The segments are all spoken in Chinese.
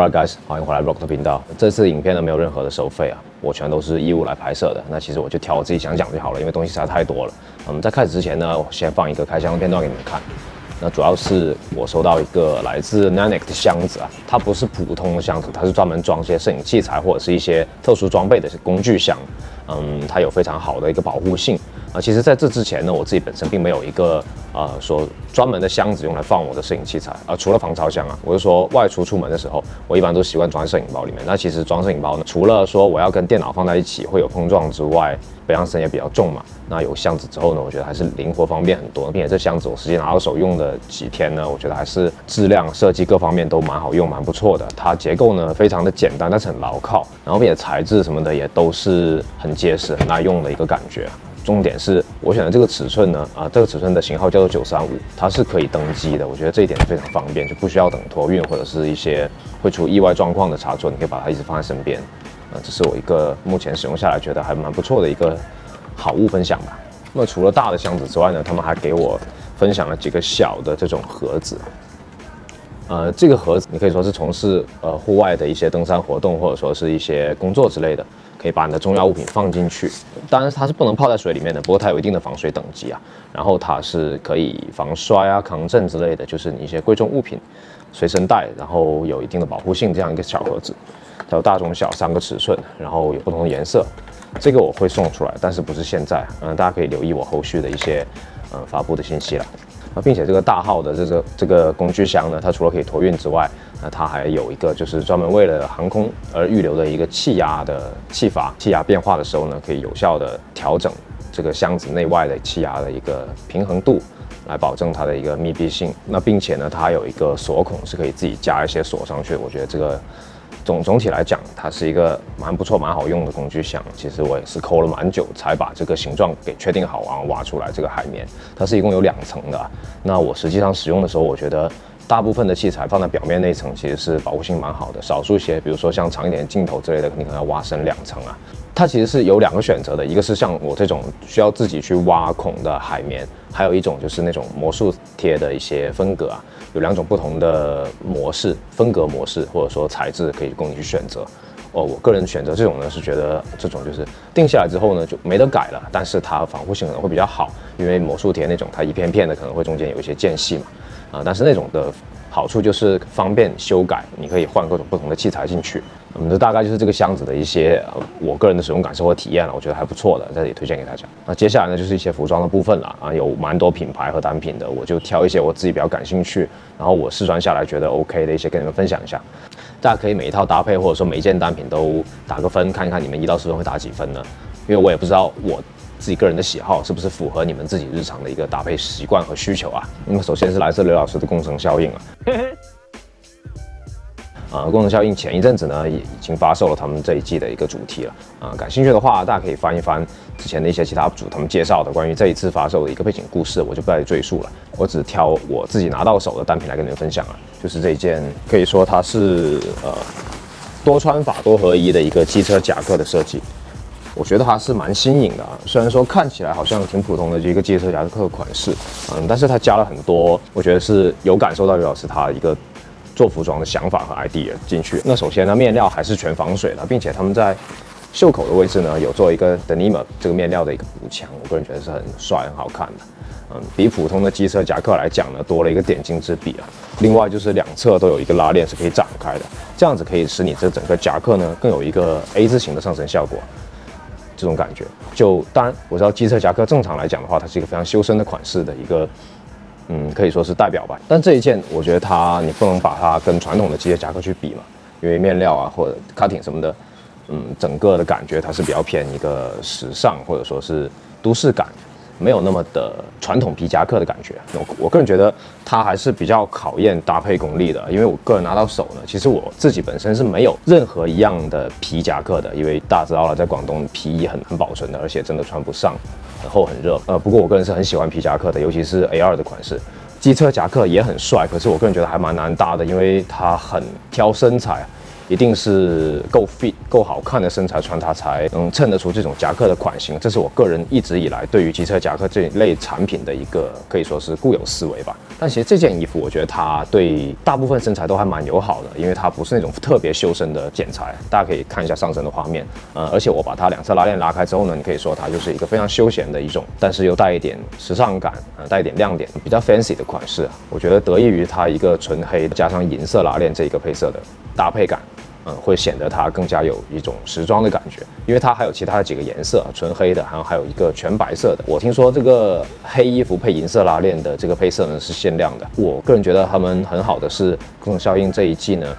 Alright guys，欢迎回来 Rock 的频道。这次影片呢没有任何的收费啊，我全都是义务来拍摄的。那其实我就挑我自己想讲就好了，因为东西实在太多了。嗯，在开始之前呢，我先放一个开箱的片段给你们看。那主要是我收到一个来自 Nanic 的箱子啊，它不是普通的箱子，它是专门装一些摄影器材或者是一些特殊装备的工具箱。嗯，它有非常好的一个保护性。啊，其实在这之前呢，我自己本身并没有一个呃说专门的箱子用来放我的摄影器材啊，除了防潮箱啊，我就说外出出门的时候，我一般都习惯装在摄影包里面。那其实装摄影包呢，除了说我要跟电脑放在一起会有碰撞之外，背上身也比较重嘛。那有箱子之后呢，我觉得还是灵活方便很多，并且这箱子我实际拿到手用的几天呢，我觉得还是质量、设计各方面都蛮好用、蛮不错的。它结构呢非常的简单，但是很牢靠，然后并且材质什么的也都是很结实、很耐用的一个感觉。重点是我选的这个尺寸呢，啊，这个尺寸的型号叫做九三五，它是可以登机的。我觉得这一点是非常方便，就不需要等托运或者是一些会出意外状况的插座，你可以把它一直放在身边。啊，这是我一个目前使用下来觉得还蛮不错的一个好物分享吧。那么除了大的箱子之外呢，他们还给我分享了几个小的这种盒子。呃，这个盒子你可以说是从事呃户外的一些登山活动，或者说是一些工作之类的。可以把你的重要物品放进去，当然它是不能泡在水里面的，不过它有一定的防水等级啊。然后它是可以防摔啊、抗震之类的，就是你一些贵重物品随身带，然后有一定的保护性这样一个小盒子。它有大、中、小三个尺寸，然后有不同的颜色。这个我会送出来，但是不是现在，嗯，大家可以留意我后续的一些嗯发布的信息了。啊，并且这个大号的这个这个工具箱呢，它除了可以托运之外，那它还有一个就是专门为了航空而预留的一个气压的气阀，气压变化的时候呢，可以有效的调整这个箱子内外的气压的一个平衡度，来保证它的一个密闭性。那并且呢，它还有一个锁孔是可以自己加一些锁上去。我觉得这个。总总体来讲，它是一个蛮不错、蛮好用的工具箱。其实我也是抠了蛮久，才把这个形状给确定好，然后挖出来这个海绵。它是一共有两层的。那我实际上使用的时候，我觉得大部分的器材放在表面那一层其实是保护性蛮好的。少数些，比如说像长一点镜头之类的，你可能要挖深两层啊。它其实是有两个选择的，一个是像我这种需要自己去挖孔的海绵，还有一种就是那种魔术贴的一些分隔啊。有两种不同的模式，分隔模式或者说材质可以供你去选择。哦，我个人选择这种呢，是觉得这种就是定下来之后呢就没得改了，但是它防护性可能会比较好，因为魔术贴那种它一片片的可能会中间有一些间隙嘛。啊，但是那种的。好处就是方便修改，你可以换各种不同的器材进去。那么这大概就是这个箱子的一些我个人的使用感受和体验了，我觉得还不错的，在这里推荐给大家。那接下来呢，就是一些服装的部分了啊，有蛮多品牌和单品的，我就挑一些我自己比较感兴趣，然后我试穿下来觉得 OK 的一些跟你们分享一下。大家可以每一套搭配或者说每一件单品都打个分，看一看你们一到十分会打几分呢？因为我也不知道我。自己个人的喜好是不是符合你们自己日常的一个搭配习惯和需求啊？那么首先是来自刘老师的工程效应啊，啊，工程效应前一阵子呢也已经发售了他们这一季的一个主题了啊，感兴趣的话大家可以翻一翻之前的一些其他 UP 主他们介绍的关于这一次发售的一个背景故事，我就不再赘述了，我只挑我自己拿到手的单品来跟你们分享了，就是这一件可以说它是呃多穿法多合一的一个机车夹克的设计。我觉得它是蛮新颖的啊，虽然说看起来好像挺普通的一个机车夹克款式，嗯，但是它加了很多，我觉得是有感受到刘老师他一个做服装的想法和 idea 进去。那首先呢，面料还是全防水的，并且他们在袖口的位置呢有做一个 denim 这个面料的一个补强，我个人觉得是很帅很好看的，嗯，比普通的机车夹克来讲呢多了一个点睛之笔啊。另外就是两侧都有一个拉链是可以展开的，这样子可以使你这整个夹克呢更有一个 A 字形的上身效果。这种感觉，就当然我知道机车夹克正常来讲的话，它是一个非常修身的款式的一个，嗯，可以说是代表吧。但这一件，我觉得它你不能把它跟传统的机车夹克去比嘛，因为面料啊或者 cutting 什么的，嗯，整个的感觉它是比较偏一个时尚或者说是都市感。没有那么的传统皮夹克的感觉，我我个人觉得它还是比较考验搭配功力的，因为我个人拿到手呢，其实我自己本身是没有任何一样的皮夹克的，因为大家知道了，在广东皮衣很难保存的，而且真的穿不上，很厚很热。呃，不过我个人是很喜欢皮夹克的，尤其是 A 二的款式，机车夹克也很帅，可是我个人觉得还蛮难搭的，因为它很挑身材，一定是够 fit、够好看的身材穿它才能衬得出这种夹克的款型。这是我个人一直以来对于机车夹克这一类产品的一个可以说是固有思维吧。但其实这件衣服，我觉得它对大部分身材都还蛮友好的，因为它不是那种特别修身的剪裁。大家可以看一下上身的画面，呃，而且我把它两侧拉链拉开之后呢，你可以说它就是一个非常休闲的一种，但是又带一点时尚感，呃，带一点亮点，比较 fancy 的款式。我觉得得益于它一个纯黑加上银色拉链这一个配色的搭配感。嗯，会显得它更加有一种时装的感觉，因为它还有其他的几个颜色，纯黑的，然后还有一个全白色的。我听说这个黑衣服配银色拉链的这个配色呢是限量的。我个人觉得他们很好的是共同效应这一季呢，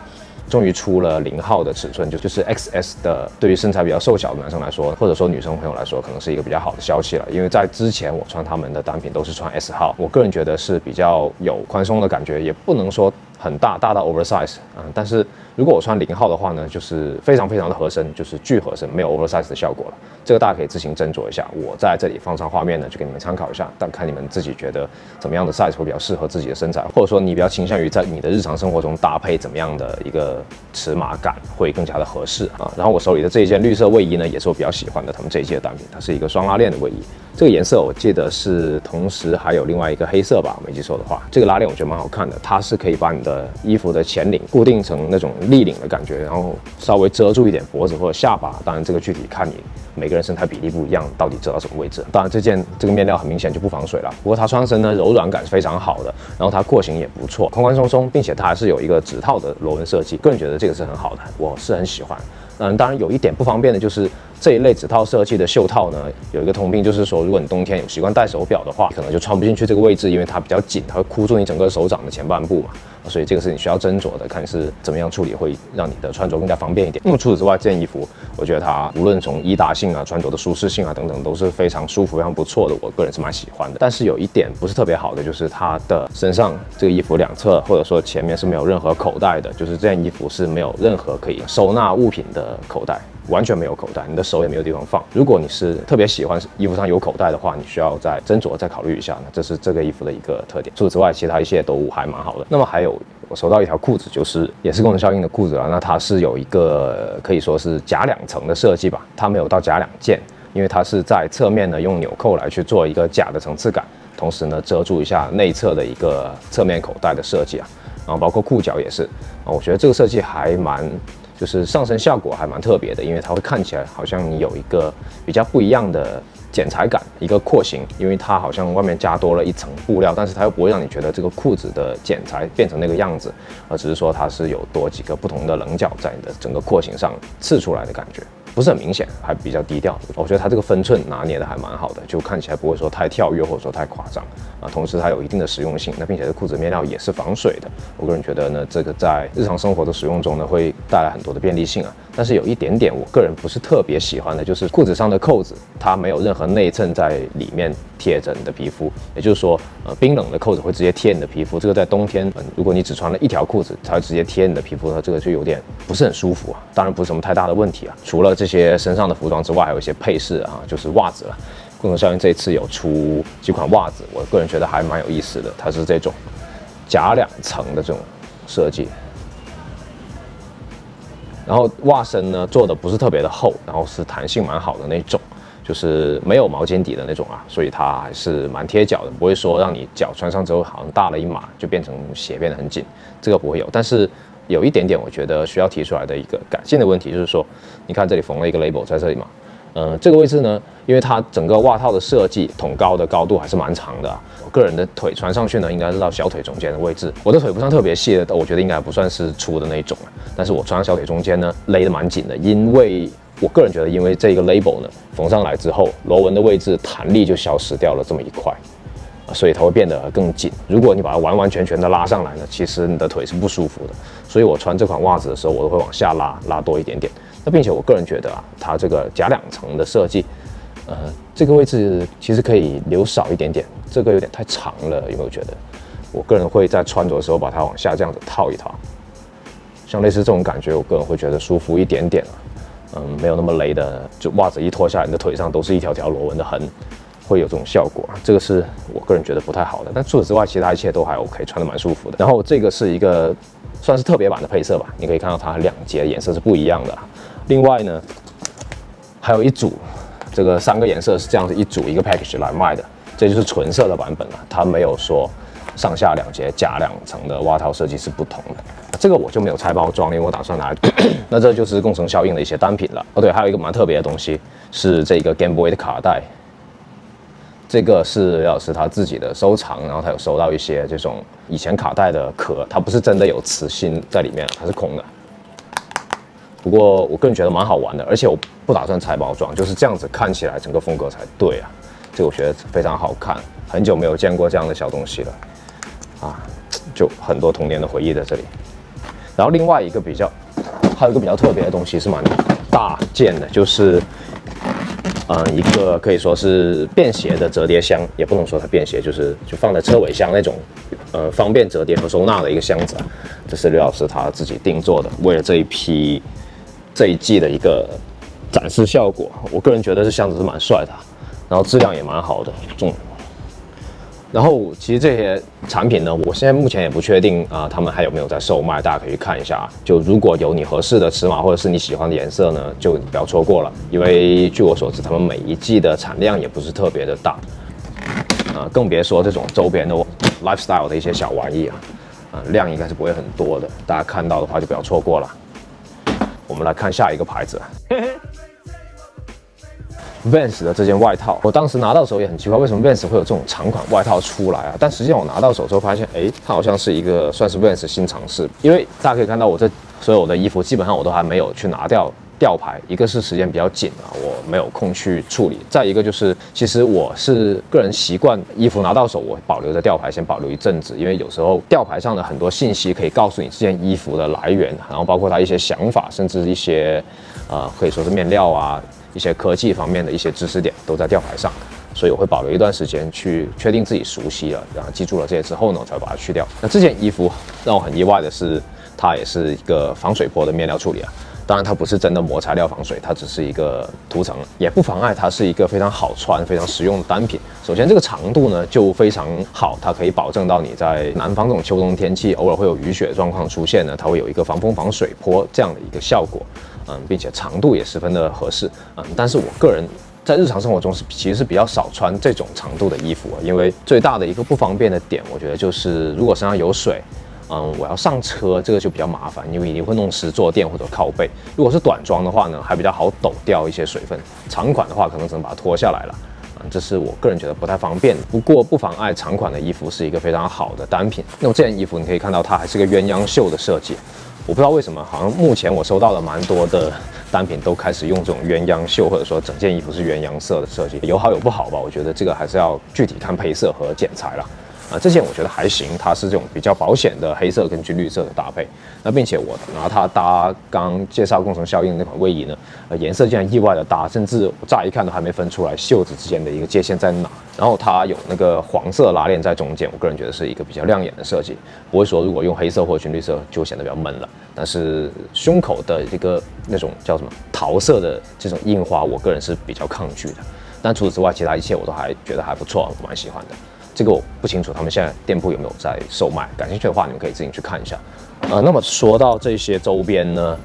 终于出了零号的尺寸，就就是 XS 的。对于身材比较瘦小的男生来说，或者说女生朋友来说，可能是一个比较好的消息了。因为在之前我穿他们的单品都是穿 S 号，我个人觉得是比较有宽松的感觉，也不能说很大，大到 oversize 嗯，但是。如果我穿零号的话呢，就是非常非常的合身，就是巨合身，没有 oversize 的效果了。这个大家可以自行斟酌一下。我在这里放上画面呢，就给你们参考一下，但看你们自己觉得怎么样的 size 会比较适合自己的身材，或者说你比较倾向于在你的日常生活中搭配怎么样的一个尺码感会更加的合适啊。然后我手里的这一件绿色卫衣呢，也是我比较喜欢的，他们这一季的单品，它是一个双拉链的卫衣。这个颜色我记得是同时还有另外一个黑色吧，没记错的话。这个拉链我觉得蛮好看的，它是可以把你的衣服的前领固定成那种立领的感觉，然后稍微遮住一点脖子或者下巴。当然这个具体看你每个人身材比例不一样，到底遮到什么位置。当然这件这个面料很明显就不防水了，不过它穿身呢柔软感是非常好的，然后它廓形也不错，宽宽松松，并且它还是有一个指套的螺纹设计，个人觉得这个是很好的，我是很喜欢。嗯，当然有一点不方便的就是。这一类指套设计的袖套呢，有一个通病，就是说，如果你冬天有习惯戴手表的话，可能就穿不进去这个位置，因为它比较紧，它会箍住你整个手掌的前半部嘛。所以这个是你需要斟酌的，看是怎么样处理会让你的穿着更加方便一点。那么除此之外，这件衣服我觉得它无论从衣搭性啊、穿着的舒适性啊等等，都是非常舒服、非常不错的。我个人是蛮喜欢的。但是有一点不是特别好的，就是它的身上这个衣服两侧或者说前面是没有任何口袋的，就是这件衣服是没有任何可以收纳物品的口袋。完全没有口袋，你的手也没有地方放。如果你是特别喜欢衣服上有口袋的话，你需要再斟酌再考虑一下。那这是这个衣服的一个特点。除此之外，其他一些都还蛮好的。那么还有我收到一条裤子，就是也是功能效应的裤子啊。那它是有一个可以说是夹两层的设计吧，它没有到夹两件，因为它是在侧面呢用纽扣来去做一个假的层次感，同时呢遮住一下内侧的一个侧面口袋的设计啊。然后包括裤脚也是啊，我觉得这个设计还蛮。就是上身效果还蛮特别的，因为它会看起来好像你有一个比较不一样的剪裁感，一个廓形，因为它好像外面加多了一层布料，但是它又不会让你觉得这个裤子的剪裁变成那个样子，而只是说它是有多几个不同的棱角在你的整个廓形上刺出来的感觉。不是很明显，还比较低调。我觉得它这个分寸拿捏的还蛮好的，就看起来不会说太跳跃或者说太夸张啊。同时它有一定的实用性，那并且这裤子面料也是防水的。我个人觉得呢，这个在日常生活的使用中呢，会带来很多的便利性啊。但是有一点点我个人不是特别喜欢的，就是裤子上的扣子，它没有任何内衬在里面贴着你的皮肤，也就是说，呃，冰冷的扣子会直接贴你的皮肤。这个在冬天，嗯如果你只穿了一条裤子，它直接贴你的皮肤，那这个就有点不是很舒服啊。当然不是什么太大的问题啊，除了。这些身上的服装之外，还有一些配饰啊，就是袜子了。共同效应这次有出几款袜子，我个人觉得还蛮有意思的。它是这种夹两层的这种设计，然后袜身呢做的不是特别的厚，然后是弹性蛮好的那种，就是没有毛巾底的那种啊，所以它还是蛮贴脚的，不会说让你脚穿上之后好像大了一码，就变成鞋变得很紧，这个不会有。但是。有一点点，我觉得需要提出来的一个改进的问题，就是说，你看这里缝了一个 label 在这里嘛，嗯，这个位置呢，因为它整个袜套的设计，筒高的高度还是蛮长的。我个人的腿穿上去呢，应该是到小腿中间的位置。我的腿不算特别细的，我觉得应该不算是粗的那种但是我穿上小腿中间呢，勒得蛮紧的，因为我个人觉得，因为这个 label 呢，缝上来之后，螺纹的位置弹力就消失掉了这么一块。所以它会变得更紧。如果你把它完完全全的拉上来呢，其实你的腿是不舒服的。所以我穿这款袜子的时候，我都会往下拉，拉多一点点。那并且我个人觉得啊，它这个假两层的设计，呃，这个位置其实可以留少一点点，这个有点太长了，有没有觉得？我个人会在穿着的时候把它往下这样子套一套，像类似这种感觉，我个人会觉得舒服一点点啊。嗯，没有那么勒的，就袜子一脱下来，你的腿上都是一条条螺纹的痕。会有这种效果，这个是我个人觉得不太好的。但除此之外，其他一切都还 OK，穿的蛮舒服的。然后这个是一个算是特别版的配色吧，你可以看到它两节颜色是不一样的。另外呢，还有一组，这个三个颜色是这样子一组一个 package 来卖的，这就是纯色的版本了，它没有说上下两节加两层的袜套设计是不同的。这个我就没有拆包装，因为我打算拿。那这就是共生效应的一些单品了。哦，对，还有一个蛮特别的东西是这个 Game Boy 的卡带，这个是刘老师他自己的收藏，然后他有收到一些这种以前卡带的壳，它不是真的有磁芯在里面，它是空的。不过我个人觉得蛮好玩的，而且我不打算拆包装，就是这样子看起来整个风格才对啊。这个我觉得非常好看，很久没有见过这样的小东西了啊，就很多童年的回忆在这里。然后另外一个比较，还有一个比较特别的东西是蛮大件的，就是，嗯，一个可以说是便携的折叠箱，也不能说它便携，就是就放在车尾箱那种，呃，方便折叠和收纳的一个箱子。这是刘老师他自己定做的，为了这一批这一季的一个展示效果，我个人觉得这箱子是蛮帅的，然后质量也蛮好的，重。然后其实这些产品呢，我现在目前也不确定啊，他们还有没有在售卖，大家可以看一下。就如果有你合适的尺码或者是你喜欢的颜色呢，就不要错过了。因为据我所知，他们每一季的产量也不是特别的大，啊，更别说这种周边的 lifestyle 的一些小玩意啊，啊，量应该是不会很多的。大家看到的话就不要错过了。我们来看下一个牌子。Vans 的这件外套，我当时拿到手也很奇怪，为什么 Vans 会有这种长款外套出来啊？但实际上我拿到手之后发现，哎，它好像是一个算是 Vans 新尝试。因为大家可以看到，我这所有的衣服基本上我都还没有去拿掉吊牌，一个是时间比较紧啊，我没有空去处理；再一个就是，其实我是个人习惯，衣服拿到手我保留着吊牌，先保留一阵子，因为有时候吊牌上的很多信息可以告诉你这件衣服的来源，然后包括它一些想法，甚至一些，呃，可以说是面料啊。一些科技方面的一些知识点都在吊牌上，所以我会保留一段时间去确定自己熟悉了，然后记住了这些之后呢，我才把它去掉。那这件衣服让我很意外的是，它也是一个防水波的面料处理啊。当然它不是真的磨材料防水，它只是一个涂层，也不妨碍它是一个非常好穿、非常实用的单品。首先这个长度呢就非常好，它可以保证到你在南方这种秋冬天气偶尔会有雨雪状况出现呢，它会有一个防风防水坡这样的一个效果。嗯，并且长度也十分的合适，嗯，但是我个人在日常生活中是其实是比较少穿这种长度的衣服，因为最大的一个不方便的点，我觉得就是如果身上有水，嗯，我要上车这个就比较麻烦，因为一定会弄湿坐垫或者靠背。如果是短装的话呢，还比较好抖掉一些水分，长款的话可能只能把它脱下来了，嗯，这是我个人觉得不太方便。不过不妨碍长款的衣服是一个非常好的单品。那么这件衣服你可以看到它还是个鸳鸯袖的设计。我不知道为什么，好像目前我收到了蛮多的单品，都开始用这种鸳鸯袖，或者说整件衣服是鸳鸯色的设计，有好有不好吧。我觉得这个还是要具体看配色和剪裁了。啊，这件我觉得还行，它是这种比较保险的黑色跟军绿色的搭配。那并且我拿它搭刚介绍共成效应那款卫衣呢，呃，颜色竟然意外的搭，甚至我乍一看都还没分出来袖子之间的一个界限在哪。然后它有那个黄色拉链在中间，我个人觉得是一个比较亮眼的设计，不会说如果用黑色或军绿色就显得比较闷了。但是胸口的一个那种叫什么桃色的这种印花，我个人是比较抗拒的。但除此之外，其他一切我都还觉得还不错，蛮喜欢的。这个我不清楚，他们现在店铺有没有在售卖？感兴趣的话，你们可以自己去看一下。呃，那么说到这些周边呢，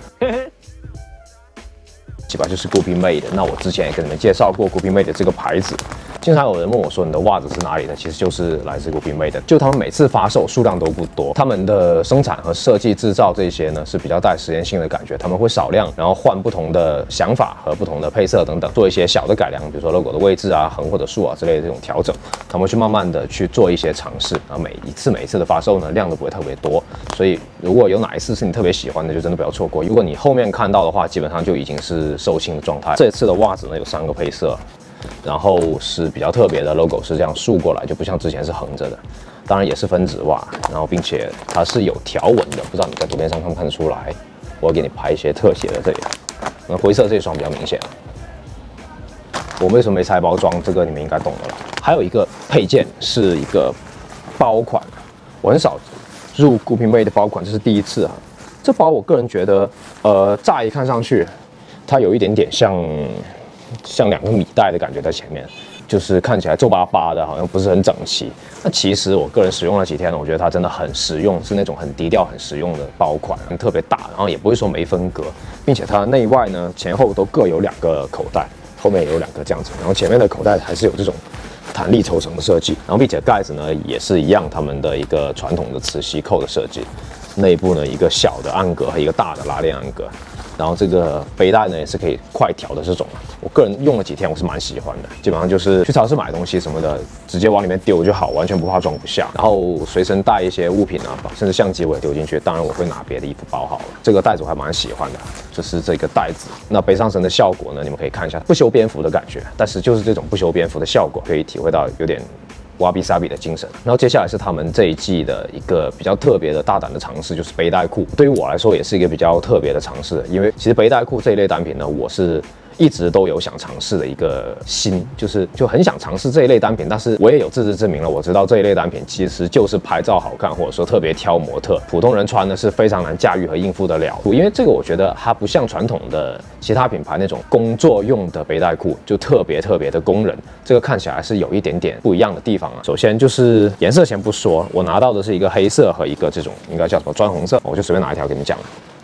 基本上就是 Gucci Made 的。那我之前也跟你们介绍过 Gucci Made 的这个牌子。经常有人问我说：“你的袜子是哪里的？”其实就是来自 Gucci Made 的。就他们每次发售数量都不多，他们的生产和设计制造这些呢是比较带实验性的感觉。他们会少量，然后换不同的想法和不同的配色等等，做一些小的改良，比如说 logo 的位置啊、横或者竖啊之类的这种调整。他们去慢慢的去做一些尝试。啊，每一次每一次的发售呢量都不会特别多，所以如果有哪一次是你特别喜欢的，就真的不要错过。如果你后面看到的话，基本上就已经是售罄的状态。这次的袜子呢有三个配色。然后是比较特别的 logo，是这样竖过来，就不像之前是横着的。当然也是分趾袜，然后并且它是有条纹的，不知道你在图片上看不看得出来？我给你拍一些特写的这里。那灰色这一双比较明显。我为什么没拆包装？这个你们应该懂的了。还有一个配件是一个包款，我很少入古品妹的包款，这是第一次啊。这包我个人觉得，呃，乍一看上去，它有一点点像。像两个米袋的感觉在前面，就是看起来皱巴巴的，好像不是很整齐。那其实我个人使用了几天呢，我觉得它真的很实用，是那种很低调、很实用的包款，特别大，然后也不会说没分隔，并且它内外呢前后都各有两个口袋，后面也有两个这样子，然后前面的口袋还是有这种弹力抽绳的设计，然后并且盖子呢也是一样，他们的一个传统的磁吸扣的设计，内部呢一个小的暗格和一个大的拉链暗格。然后这个背带呢也是可以快调的这种，我个人用了几天，我是蛮喜欢的。基本上就是去超市买东西什么的，直接往里面丢就好，完全不怕装不下。然后随身带一些物品啊，甚至相机我也丢进去。当然我会拿别的衣服包好了。这个袋子我还蛮喜欢的，就是这个袋子。那背上身的效果呢，你们可以看一下，不修边幅的感觉，但是就是这种不修边幅的效果，可以体会到有点。瓦比萨比的精神，然后接下来是他们这一季的一个比较特别的大胆的尝试，就是背带裤。对于我来说，也是一个比较特别的尝试，因为其实背带裤这一类单品呢，我是。一直都有想尝试的一个心，就是就很想尝试这一类单品，但是我也有自知之明了，我知道这一类单品其实就是拍照好看，或者说特别挑模特，普通人穿的是非常难驾驭和应付得了。因为这个我觉得它不像传统的其他品牌那种工作用的背带裤，就特别特别的工人，这个看起来是有一点点不一样的地方啊。首先就是颜色先不说，我拿到的是一个黑色和一个这种应该叫什么砖红色，我就随便拿一条给你们讲。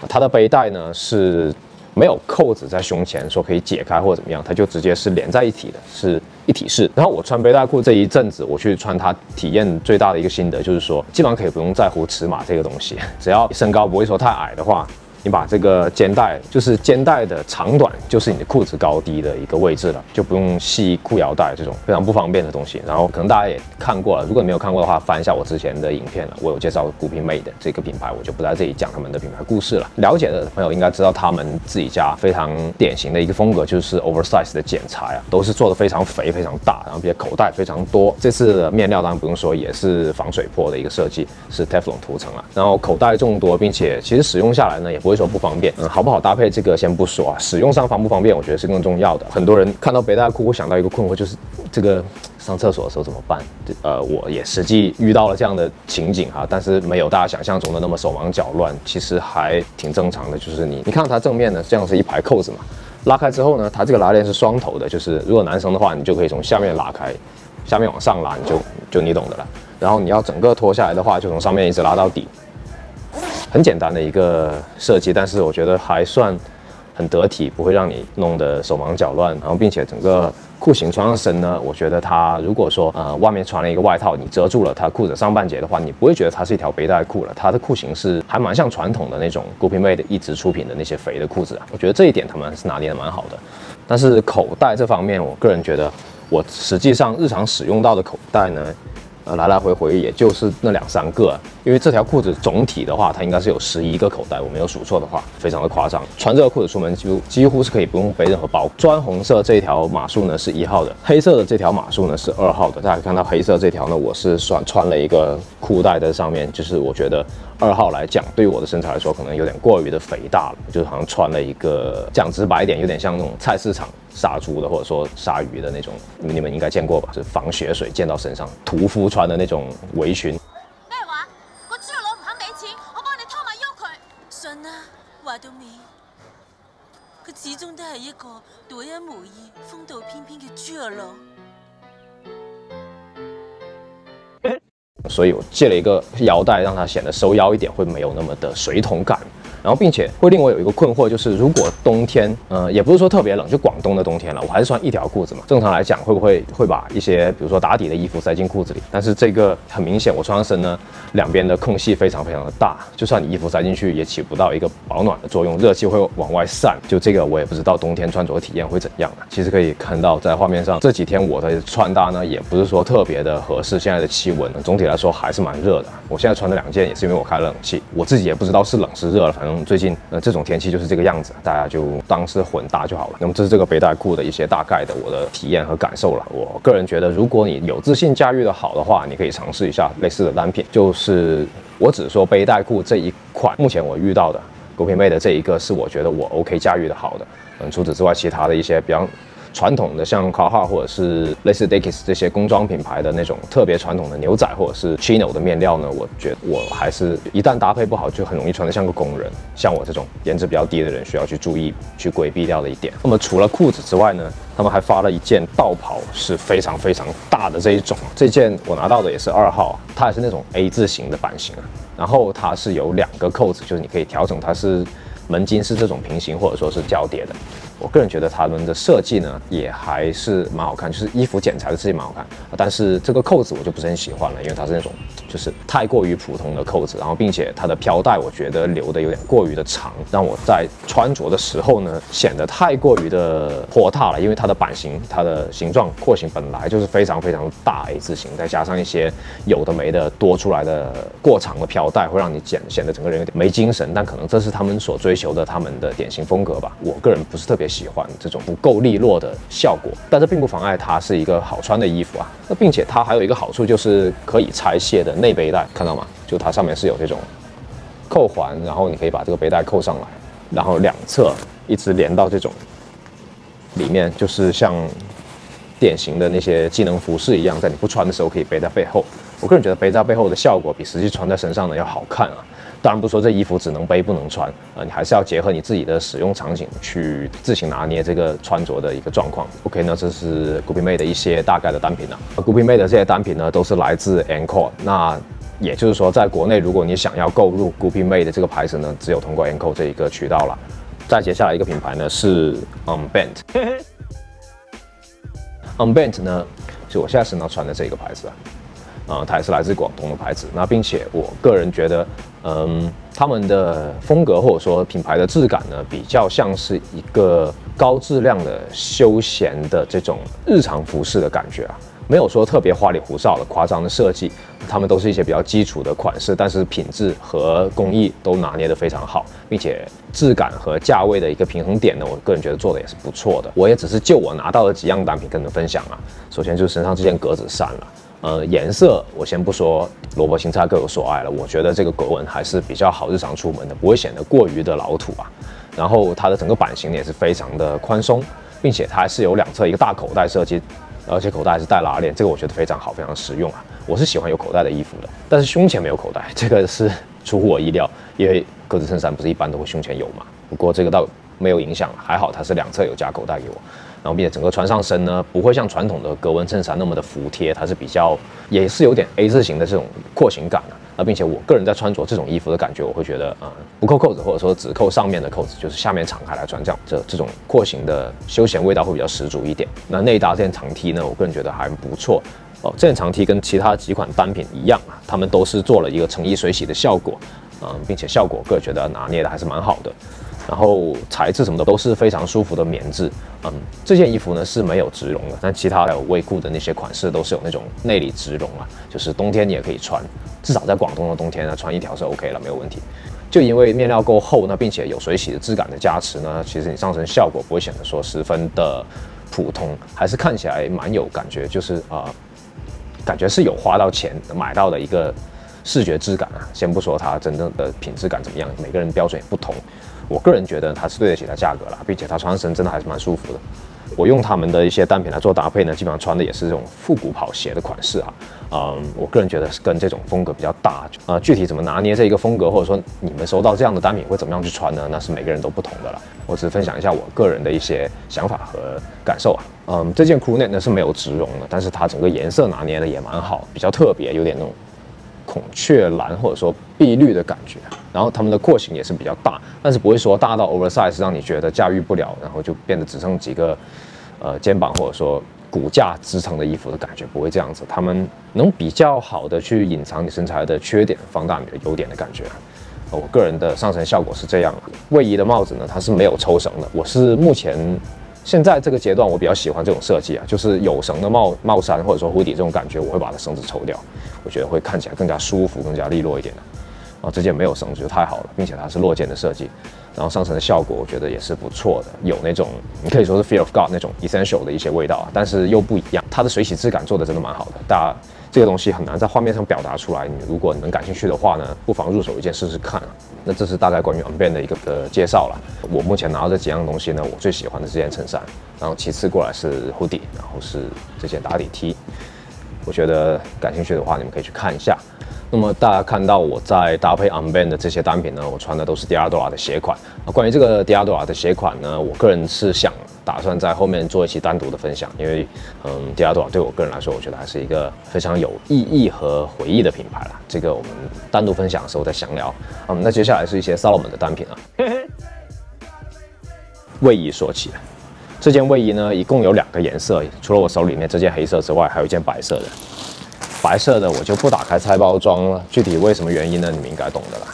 它的背带呢是。没有扣子在胸前，说可以解开或者怎么样，它就直接是连在一起的，是一体式。然后我穿背带裤这一阵子，我去穿它，体验最大的一个心得就是说，基本上可以不用在乎尺码这个东西，只要身高不会说太矮的话。你把这个肩带，就是肩带的长短，就是你的裤子高低的一个位置了，就不用系裤腰带这种非常不方便的东西。然后可能大家也看过了，如果你没有看过的话，翻一下我之前的影片了，我有介绍古品美的这个品牌，我就不在这里讲他们的品牌故事了。了解的朋友应该知道，他们自己家非常典型的一个风格就是 oversize 的剪裁啊，都是做的非常肥、非常大，然后并且口袋非常多。这次的面料当然不用说，也是防水破的一个设计，是 Teflon 涂层啊。然后口袋众多，并且其实使用下来呢，也不会说不方便，嗯，好不好搭配这个先不说啊，使用上方不方便，我觉得是更重要的。很多人看到背带裤，会想到一个困惑，就是这个上厕所的时候怎么办？呃，我也实际遇到了这样的情景哈，但是没有大家想象中的那么手忙脚乱，其实还挺正常的。就是你，你看它正面呢，这样是一排扣子嘛，拉开之后呢，它这个拉链是双头的，就是如果男生的话，你就可以从下面拉开，下面往上拉，你就就你懂的了。然后你要整个脱下来的话，就从上面一直拉到底。很简单的一个设计，但是我觉得还算很得体，不会让你弄得手忙脚乱。然后，并且整个裤型穿上身呢，我觉得它如果说呃外面穿了一个外套，你遮住了它裤子上半截的话，你不会觉得它是一条背带裤了。它的裤型是还蛮像传统的那种 Gucci Made 一直出品的那些肥的裤子啊。我觉得这一点他们是拿捏的蛮好的。但是口袋这方面，我个人觉得我实际上日常使用到的口袋呢。呃，来来回回也就是那两三个，因为这条裤子总体的话，它应该是有十一个口袋，我没有数错的话，非常的夸张。穿这个裤子出门，几乎几乎是可以不用背任何包。砖红色这条码数呢是一号的，黑色的这条码数呢是二号的。大家看到黑色这条呢，我是算穿了一个裤带在上面，就是我觉得二号来讲，对于我的身材来说，可能有点过于的肥大了，就好像穿了一个讲直白一点，有点像那种菜市场。杀猪的，或者说杀鱼的那种，你们应该见过吧？是防血水溅到身上，屠夫穿的那种围裙。咩话？个猪肉佬唔肯俾钱，我帮你拖埋喐佢。信啊，话到尾，佢。始终都系一个独一无二、风度翩翩嘅猪肉佬。所以我借了一个腰带，让它显得收腰一点，会没有那么的水桶感。然后，并且会令我有一个困惑，就是如果冬天，呃，也不是说特别冷，就广东的冬天了，我还是穿一条裤子嘛。正常来讲，会不会会把一些，比如说打底的衣服塞进裤子里？但是这个很明显，我穿上身呢，两边的空隙非常非常的大，就算你衣服塞进去，也起不到一个保暖的作用，热气会往外散。就这个，我也不知道冬天穿着体验会怎样。其实可以看到，在画面上这几天我的穿搭呢，也不是说特别的合适现在的气温，总体来说还是蛮热的。我现在穿的两件也是因为我开了冷气，我自己也不知道是冷是热了，反正。最近呃这种天气就是这个样子，大家就当是混搭就好了。那么这是这个背带裤的一些大概的我的体验和感受了。我个人觉得，如果你有自信驾驭的好的话，你可以尝试一下类似的单品。就是我只说背带裤这一款，目前我遇到的狗品妹的这一个是我觉得我 OK 驾驭的好的。嗯，除此之外，其他的一些比较传统的像 c a r h a r 或者是类似 Dickies 这些工装品牌的那种特别传统的牛仔或者是 Chino 的面料呢，我觉得我还是一旦搭配不好，就很容易穿得像个工人。像我这种颜值比较低的人，需要去注意去规避掉的一点。那么除了裤子之外呢，他们还发了一件道袍，是非常非常大的这一种。这件我拿到的也是二号，它也是那种 A 字形的版型啊。然后它是有两个扣子，就是你可以调整它是门襟是这种平行或者说是交叠的。我个人觉得他们的设计呢也还是蛮好看，就是衣服剪裁的设计蛮好看，但是这个扣子我就不是很喜欢了，因为它是那种就是太过于普通的扣子，然后并且它的飘带我觉得留的有点过于的长，让我在穿着的时候呢显得太过于的拖沓了，因为它的版型、它的形状、廓形本来就是非常非常大 A 字形，再加上一些有的没的多出来的过长的飘带，会让你显显得整个人有点没精神，但可能这是他们所追求的他们的典型风格吧，我个人不是特别。喜欢这种不够利落的效果，但这并不妨碍它是一个好穿的衣服啊。那并且它还有一个好处就是可以拆卸的内背带，看到吗？就它上面是有这种扣环，然后你可以把这个背带扣上来，然后两侧一直连到这种里面，就是像典型的那些技能服饰一样，在你不穿的时候可以背在背后。我个人觉得背在背后的效果比实际穿在身上的要好看啊。当然不说这衣服只能背不能穿啊，你还是要结合你自己的使用场景去自行拿捏这个穿着的一个状况。OK 那，这是 Gucci Made 的一些大概的单品呢。Gucci Made 的这些单品呢，都是来自 Encore。那也就是说，在国内如果你想要购入 Gucci Made 的这个牌子呢，只有通过 Encore 这一个渠道了。再接下来一个品牌呢是 Unbent。Unbent 呢，就我现在身上穿的这个牌子啊。啊，它也是来自广东的牌子。那并且我个人觉得，嗯，他们的风格或者说品牌的质感呢，比较像是一个高质量的休闲的这种日常服饰的感觉啊，没有说特别花里胡哨的夸张的设计，他们都是一些比较基础的款式，但是品质和工艺都拿捏得非常好，并且质感和价位的一个平衡点呢，我个人觉得做的也是不错的。我也只是就我拿到的几样单品跟你们分享啊。首先就是身上这件格子衫了。呃，颜色我先不说，萝卜青菜各有所爱了。我觉得这个格纹还是比较好日常出门的，不会显得过于的老土啊。然后它的整个版型也是非常的宽松，并且它还是有两侧一个大口袋设计，而且口袋还是带拉链，这个我觉得非常好，非常实用啊。我是喜欢有口袋的衣服的，但是胸前没有口袋，这个是出乎我意料，因为格子衬衫不是一般都会胸前有嘛。不过这个倒没有影响，还好它是两侧有加口袋给我。然后并且整个穿上身呢，不会像传统的格纹衬衫那么的服帖，它是比较也是有点 A 字形的这种廓形感的。那并且我个人在穿着这种衣服的感觉，我会觉得啊，不扣扣子或者说只扣上面的扣子，就是下面敞开来穿，这样这这种廓形的休闲味道会比较十足一点。那内搭这件长 T 呢，我个人觉得还不错哦。这件长 T 跟其他几款单品一样啊，他们都是做了一个成衣水洗的效果，嗯，并且效果个人觉得拿捏的还是蛮好的。然后材质什么的都是非常舒服的棉质，嗯，这件衣服呢是没有植绒的，但其他还有卫裤的那些款式都是有那种内里植绒啊，就是冬天你也可以穿，至少在广东的冬天呢穿一条是 OK 了，没有问题。就因为面料够厚呢，并且有水洗的质感的加持呢，其实你上身效果不会显得说十分的普通，还是看起来蛮有感觉，就是啊，感觉是有花到钱买到的一个视觉质感啊。先不说它真正的品质感怎么样，每个人标准也不同。我个人觉得它是对得起它价格了，并且它穿身真的还是蛮舒服的。我用他们的一些单品来做搭配呢，基本上穿的也是这种复古跑鞋的款式啊。嗯，我个人觉得是跟这种风格比较搭。呃，具体怎么拿捏这一个风格，或者说你们收到这样的单品会怎么样去穿呢？那是每个人都不同的了。我只是分享一下我个人的一些想法和感受啊。嗯，这件 crew neck 呢是没有植绒的，但是它整个颜色拿捏的也蛮好，比较特别，有点那种。孔雀蓝或者说碧绿的感觉，然后它们的廓形也是比较大，但是不会说大到 oversize 让你觉得驾驭不了，然后就变得只剩几个呃肩膀或者说骨架支撑的衣服的感觉，不会这样子。它们能比较好的去隐藏你身材的缺点，放大你的优点的感觉。我个人的上身效果是这样。卫衣的帽子呢，它是没有抽绳的，我是目前。现在这个阶段，我比较喜欢这种设计啊，就是有绳的帽帽衫或者说护底这种感觉，我会把它绳子抽掉，我觉得会看起来更加舒服、更加利落一点的。啊，这件没有绳子就太好了，并且它是落肩的设计，然后上身的效果我觉得也是不错的，有那种你可以说是 Fear of God 那种 Essential 的一些味道啊，但是又不一样，它的水洗质感做的真的蛮好的，大这个东西很难在画面上表达出来，你如果能感兴趣的话呢，不妨入手一件试试看啊。那这是大概关于 Unban 的一个的介绍了。我目前拿到这几样东西呢，我最喜欢的这件衬衫，然后其次过来是 hoodie，然后是这件打底 T。我觉得感兴趣的话，你们可以去看一下。那么大家看到我在搭配 Unbend 的这些单品呢，我穿的都是 Diadora 的鞋款。那关于这个 Diadora 的鞋款呢，我个人是想打算在后面做一期单独的分享，因为嗯，Diadora 对我个人来说，我觉得还是一个非常有意义和回忆的品牌了。这个我们单独分享的时候再详聊。嗯，那接下来是一些 Salomon 的单品啊。卫衣说起，这件卫衣呢，一共有两个颜色，除了我手里面这件黑色之外，还有一件白色的。白色的我就不打开拆包装了，具体为什么原因呢？你们应该懂的啦。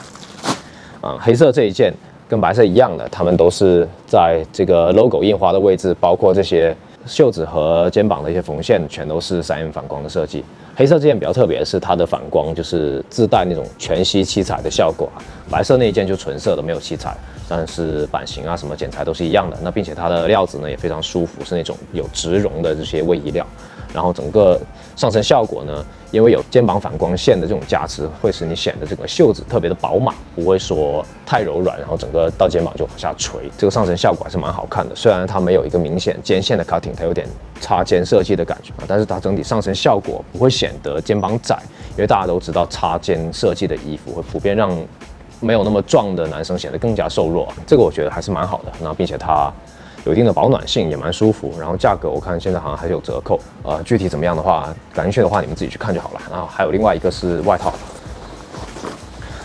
嗯，黑色这一件跟白色一样的，它们都是在这个 logo 印花的位置，包括这些袖子和肩膀的一些缝线，全都是三 M 反光的设计。黑色这件比较特别的是它的反光就是自带那种全息七彩的效果，白色那一件就纯色的没有七彩，但是版型啊什么剪裁都是一样的。那并且它的料子呢也非常舒服，是那种有植绒的这些卫衣料。然后整个上身效果呢，因为有肩膀反光线的这种加持，会使你显得这个袖子特别的饱满，不会说太柔软，然后整个到肩膀就往下垂。这个上身效果还是蛮好看的。虽然它没有一个明显肩线的 cutting，它有点插肩设计的感觉啊，但是它整体上身效果不会显得肩膀窄，因为大家都知道插肩设计的衣服会普遍让没有那么壮的男生显得更加瘦弱。这个我觉得还是蛮好的。那并且它。有一定的保暖性，也蛮舒服。然后价格我看现在好像还有折扣，呃，具体怎么样的话，感兴趣的话你们自己去看就好了。然后还有另外一个是外套，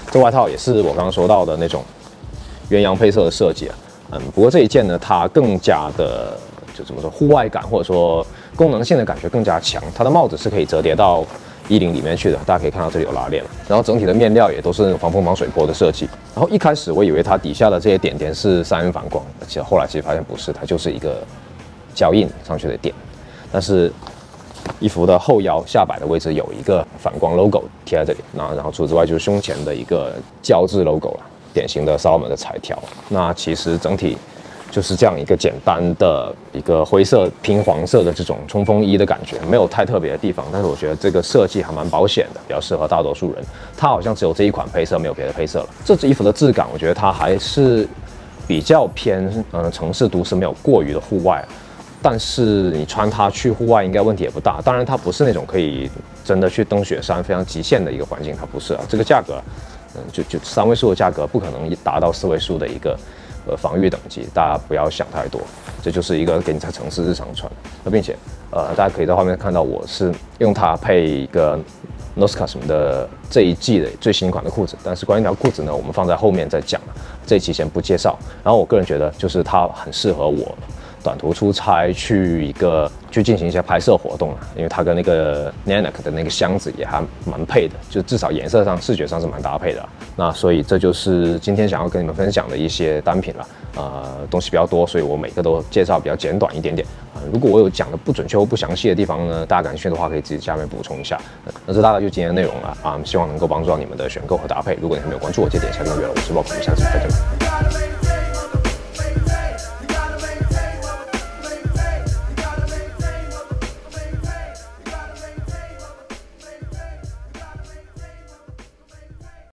这外套也是我刚刚说到的那种鸳鸯配色的设计啊。嗯，不过这一件呢，它更加的就怎么说，户外感或者说功能性的感觉更加强。它的帽子是可以折叠到。衣领里面去的，大家可以看到这里有拉链，然后整体的面料也都是那种防风防水波的设计。然后一开始我以为它底下的这些点点是三 M 反光，而且后来其实发现不是，它就是一个胶印上去的点。但是衣服的后腰下摆的位置有一个反光 logo 贴在这里，那然后除此之外就是胸前的一个胶质 logo 了，典型的 Salomon 的彩条。那其实整体。就是这样一个简单的一个灰色拼黄色的这种冲锋衣的感觉，没有太特别的地方，但是我觉得这个设计还蛮保险的，比较适合大多数人。它好像只有这一款配色，没有别的配色了。这支衣服的质感，我觉得它还是比较偏嗯城市都市，没有过于的户外。但是你穿它去户外应该问题也不大。当然它不是那种可以真的去登雪山非常极限的一个环境，它不是啊。这个价格，嗯，就就三位数的价格，不可能达到四位数的一个。呃，防御等级，大家不要想太多，这就是一个给你在城市日常穿。那并且，呃，大家可以在画面看到，我是用它配一个 NOSCA 什么的这一季的最新款的裤子。但是关于条裤子呢，我们放在后面再讲，这期先不介绍。然后我个人觉得，就是它很适合我。短途出差去一个去进行一些拍摄活动啊，因为它跟那个 Nanak 的那个箱子也还蛮配的，就至少颜色上、视觉上是蛮搭配的。那所以这就是今天想要跟你们分享的一些单品了。呃，东西比较多，所以我每个都介绍比较简短一点点啊。如果我有讲的不准确或不详细的地方呢，大家感兴趣的话可以自己下面补充一下。那这大概就今天的内容了啊，希望能够帮助到你们的选购和搭配。如果你还没有关注我，记得点一下订阅了。我是 Rock，我们下次再见。